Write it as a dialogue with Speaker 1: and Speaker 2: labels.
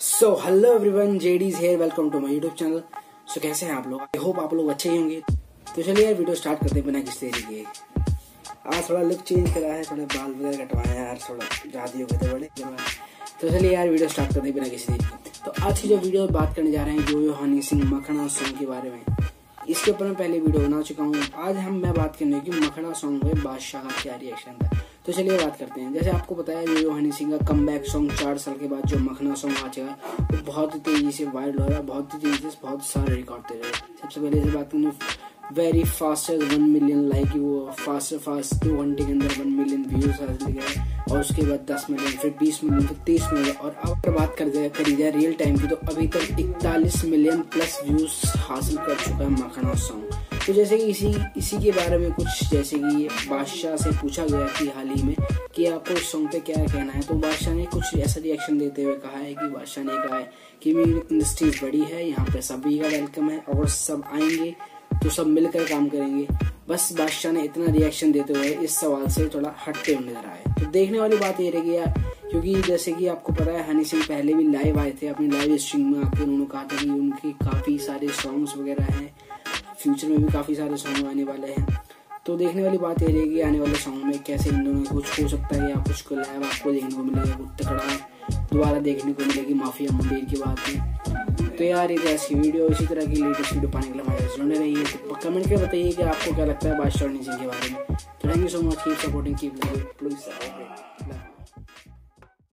Speaker 1: So hello everyone JD's here welcome to my YouTube channel so कैसे हैं आप लोग? आई होप आप लोग अच्छे ही होंगे। तो चलिए यार वीडियो स्टार्ट करते हैं बिना किसी देरी के। आज थोड़ा लुक चेंज करा है, थोड़े बाल वगैरह कटवाए हैं यार थोड़ा ज़्यादा हो गए थे बड़े तो चलिए यार वीडियो स्टार्ट करते बिना किसी देरी के। तो आज की जो वीडियो बात करने जा रहे हैं, जो हनी सिंह मखना सॉन्ग के बारे में। इसके ऊपर मैं पहले वीडियो बना चुका हूँ। आज हम मैं बात करने की मखना सॉन्ग में बादशाह का क्या रिएक्शन था। तो चलिए बात करते हैं। जैसे आपको है यो हनी सिंह का कम बैक सॉन्ग चार साल के बाद जो मखना सॉन्ग आ चुका है वो बहुत ही तेज़ी से वायरल हो रहा है, बहुत ही तेज़ी से बहुत सारे रिकॉर्ड दे रहे हैं। सबसे पहले से बात करें very fast one million like वो फास्ट फास्ट दो घंटे के अंदर वन मिलियन व्यूज़ हासिल गए और उसके बाद दस मिलियन फिर बीस मिलियन फिर तीस मिलियन और अब अगर बात कर जाए करी जाए रियल टाइम की तो अभी तक इकतालीस मिलियन प्लस व्यूज़ हासिल कर चुका है मखना सॉन्ग तो जैसे कि इसी इसी के बारे में कुछ जैसे कि बादशाह से पूछा गया कि हाल ही में कि आपको इस सॉन्ग पे क्या कहना है? तो बादशाह ने कुछ ऐसा रिएक्शन देते हुए कहा है कि बादशाह ने कहा है कि मेरी इंडस्ट्री बड़ी है, यहाँ पे सभी का वेलकम है और सब आएँगे तो सब मिलकर काम करेंगे। बस बादशाह ने इतना रिएक्शन देते हुए इस सवाल से थोड़ा हटते हुए नज़र आए। तो देखने वाली बात ये रहेगी यार क्योंकि जैसे कि आपको पता है, हनी सिंह पहले भी लाइव आए थे, अपनी लाइव स्ट्रीम में आकर उन्होंने कहा था कि उनके काफ़ी सारे सॉन्ग्स वगैरह हैं। फ्यूचर में भी काफ़ी सारे सॉन्ग आने वाले हैं। तो देखने वाली बात ये रहेगी, आने वाले सॉन्ग में कैसे इन दोनों कुछ हो सकता है, या कुछ को लाइव आपको देखने को मिलेगा कुछ तकड़ा है। दोबारा देखने को मिलेगी, माफिया मुंडेर की बात में तो यार, ये ऐसी वीडियो इसी तरह की लेटेस्ट वीडियो पाने के लिए हमारे जुड़े रहिए। तो कमेंट करके बताइए कि आपको क्या लगता है बादशाह सिंह के बारे में। तो thank you so much keep supporting keep please